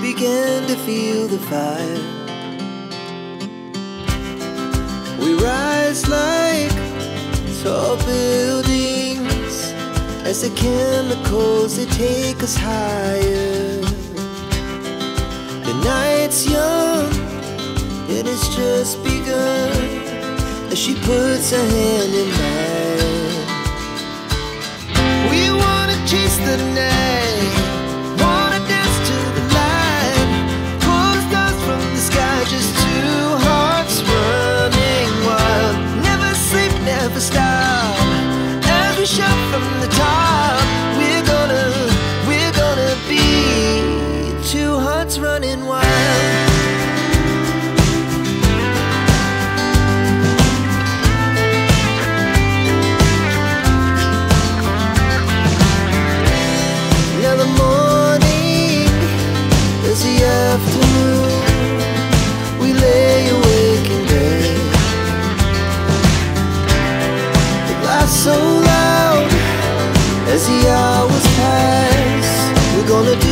began to feel the fire. We rise like tall buildings as the chemicals they take us higher. The night's young, it has just begun as she puts her hand in mine. so loud as the hours pass. We're gonna do